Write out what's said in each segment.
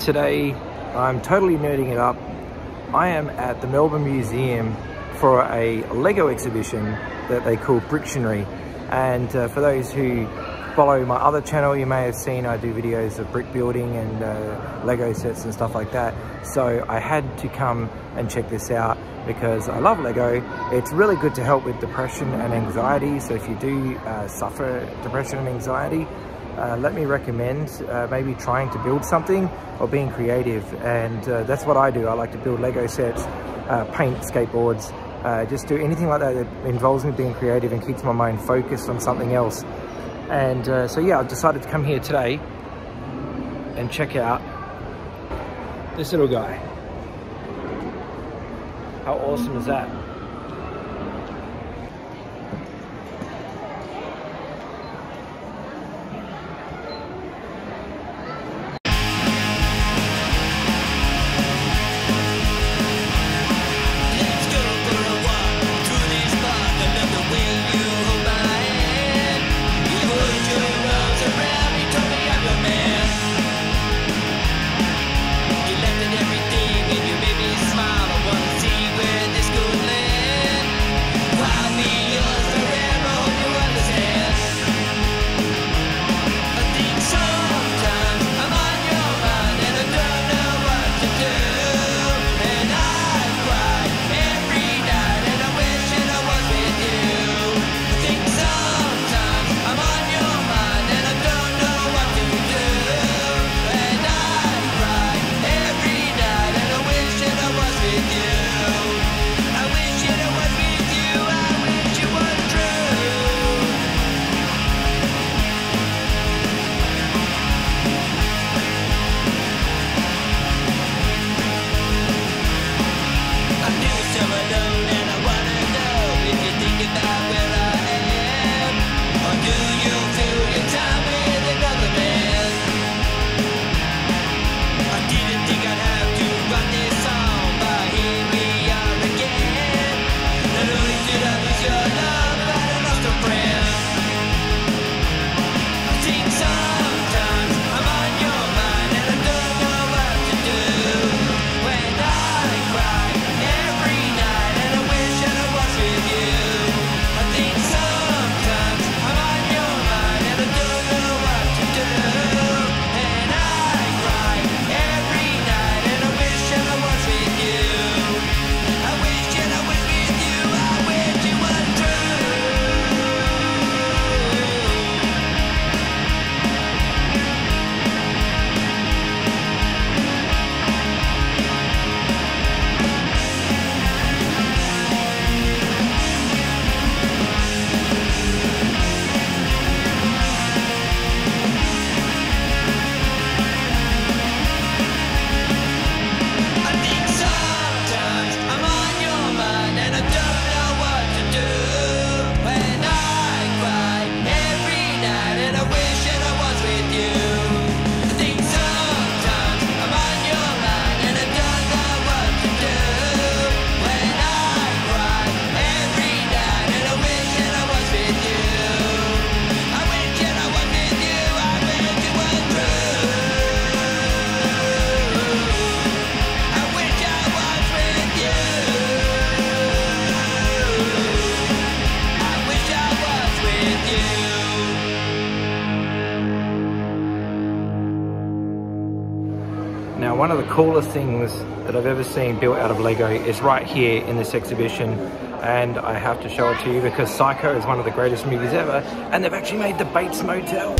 today I'm totally nerding it up. I am at the Melbourne Museum for a Lego exhibition that they call Brictionary. And uh, for those who follow my other channel, you may have seen I do videos of brick building and uh, Lego sets and stuff like that. So I had to come and check this out because I love Lego. It's really good to help with depression and anxiety. So if you do uh, suffer depression and anxiety, uh, let me recommend uh, maybe trying to build something or being creative. And uh, that's what I do. I like to build Lego sets, uh, paint skateboards, uh, just do anything like that that involves me being creative and keeps my mind focused on something else. And uh, so yeah, I've decided to come here today and check out this little guy. How awesome is that? Now, one of the coolest things that I've ever seen built out of Lego is right here in this exhibition. And I have to show it to you because Psycho is one of the greatest movies ever. And they've actually made the Bates Motel.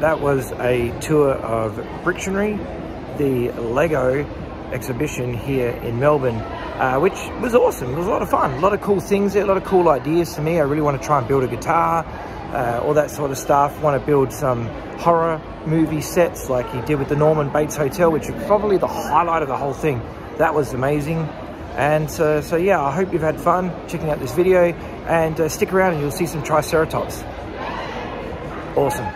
That was a tour of Brictionary, the Lego exhibition here in Melbourne, uh, which was awesome. It was a lot of fun. A lot of cool things there, a lot of cool ideas for me. I really want to try and build a guitar, uh, all that sort of stuff. Want to build some horror movie sets like he did with the Norman Bates Hotel, which was probably the highlight of the whole thing. That was amazing. And uh, so yeah, I hope you've had fun checking out this video and uh, stick around and you'll see some Triceratops. Awesome.